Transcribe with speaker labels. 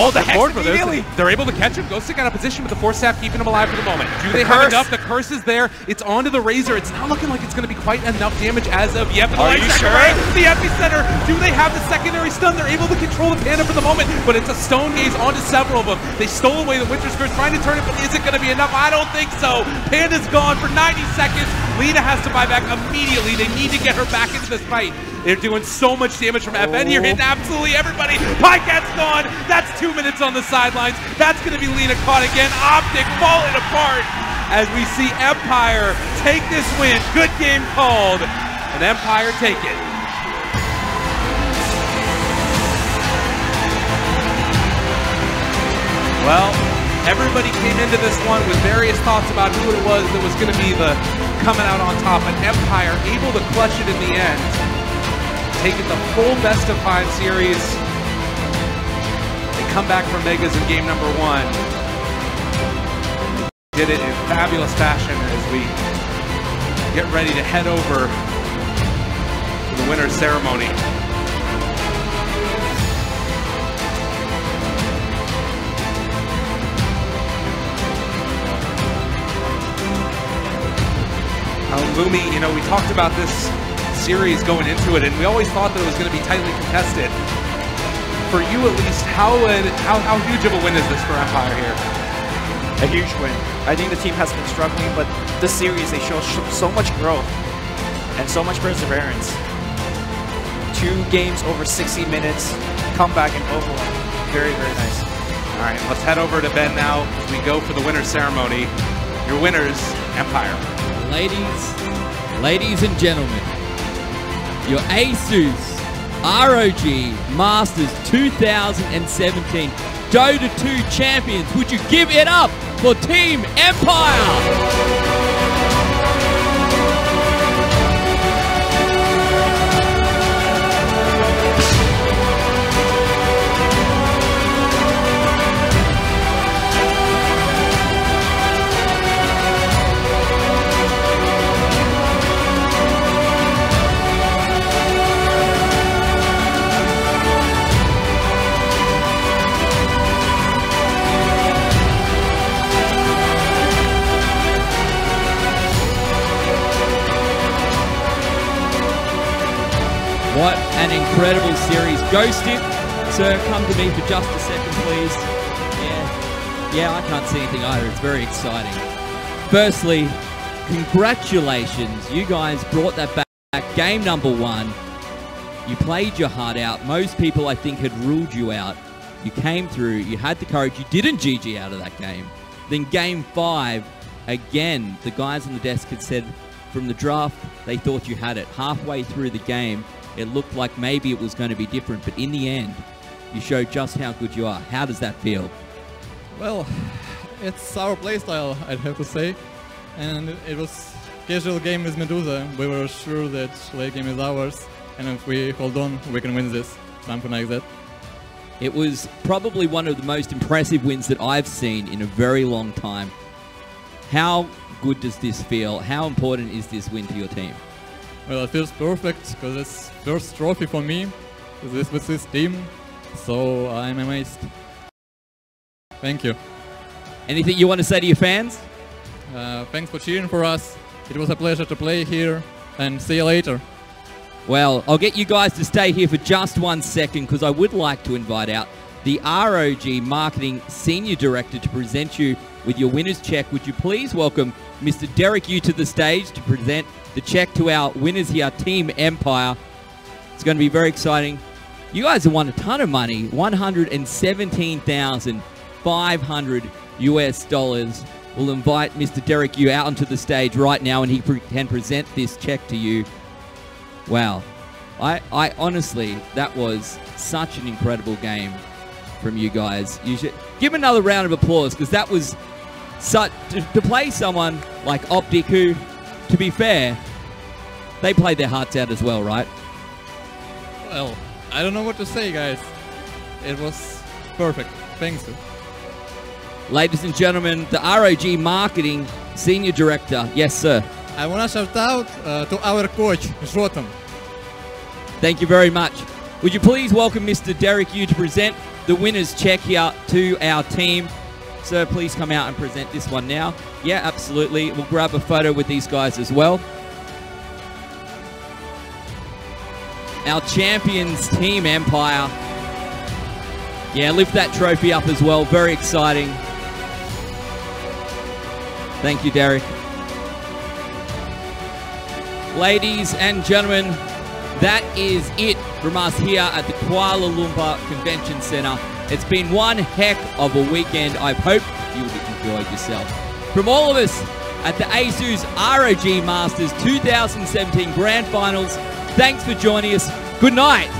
Speaker 1: Oh, the
Speaker 2: board for this. They're able to catch him. Ghostik out of position with the Force Staff keeping him alive for the moment. Do they have enough? The curse is there. It's onto the Razor. It's not looking like it's going to be quite enough damage as of yet.
Speaker 1: Are you sure?
Speaker 2: right, The epicenter. Do they have the secondary stun? They're able to control the Panda for the moment, but it's a stone gaze onto several of them. They stole away the Winter Skirt, trying to turn it, but is it going to be enough? I don't think so. Panda's gone for 90 seconds. Lina has to buy back immediately. They need to get her back into this fight. They're doing so much damage from FN here, hitting oh. absolutely everybody. Pycat's gone. That's two minutes on the sidelines. That's going to be Lina caught again. Optic falling apart as we see Empire take this win. Good game called. And Empire take it. Well, everybody came into this one with various thoughts about who it was that was going to be the coming out on top, and Empire able to clutch it in the end, taking the full best of five series. They come back from Megas in game number one. Did it in fabulous fashion as we get ready to head over to the winner's ceremony. Lumi, you know, we talked about this series going into it, and we always thought that it was going to be tightly contested. For you, at least, how, how how huge of a win is this for Empire here?
Speaker 1: A huge win. I think the team has been struggling, but this series they show sh- so much growth and so much perseverance. Two games over 60 minutes, comeback in overall. Very, very nice.
Speaker 2: All right, let's head over to Ben now we go for the winner's ceremony. Your winners, Empire.
Speaker 3: Ladies, ladies and gentlemen, your ASUS ROG Masters 2017 Dota 2 champions. Would you give it up for Team Empire? What an incredible series. Ghostik, sir, come to me for just a second, please. Yeah, yeah, I can't see anything either. It's very exciting. Firstly, congratulations. You guys brought that back. Game number one. You played your heart out. Most people, I think, had ruled you out. You came through. You had the courage. You didn't GG out of that game. Then game five, again, the guys on the desk had said from the draft they thought you had it. Halfway through the game, it looked like maybe it was going to be different, but in the end, you showed just how good you are. How does that feel?
Speaker 4: Well, it's our playstyle, I'd have to say. And it was casual game with Medusa. We were sure that late game is ours, and if we hold on, we can win this. Something like that.
Speaker 3: It was probably one of the most impressive wins that I've seen in a very long time. How good does this feel? How important is this win to your team?
Speaker 4: Well, it feels perfect because it's first trophy for me with this, with this team. So I'm amazed. Thank you.
Speaker 3: Anything you want to say to your fans?
Speaker 4: Uh, thanks for cheering for us. It was a pleasure to play here, and see you later.
Speaker 3: Well, I'll get you guys to stay here for just one second because I would like to invite out the ROG Marketing Senior Director to present you with your winner's check. Would you please welcome Mr. Derek Yu to the stage to present the check to our winners here, Team Empire. It's going to be very exciting. You guys have won a ton of money 117,500 US dollars. We'll invite Mr. Derek Yu out onto the stage right now and he pre- can present this check to you. Wow. I, I honestly, that was such an incredible game from you guys. You should give another round of applause because that was such to, to play someone like Optic, who, to be fair, they played their hearts out as well, right?
Speaker 4: Well, I don't know what to say, guys. It was perfect. Thanks.
Speaker 3: Ladies and gentlemen, the ROG Marketing Senior Director. Yes, sir.
Speaker 4: I want to shout out uh, to our coach, Jotam.
Speaker 3: Thank you very much. Would you please welcome Mr. Derek Yu to present the winner's check here to our team. Sir, please come out and present this one now. Yeah, absolutely. We'll grab a photo with these guys as well. Our champions team Empire. Yeah, lift that trophy up as well. Very exciting. Thank you, Derek. Ladies and gentlemen, that is it from us here at the Kuala Lumpur Convention Centre. It's been one heck of a weekend. I hope you've enjoyed yourself. From all of us at the ASUS ROG Masters 2017 Grand Finals, thanks for joining us. Good night.